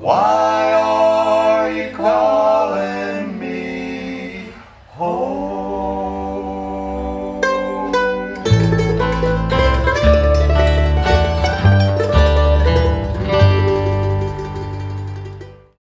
Why?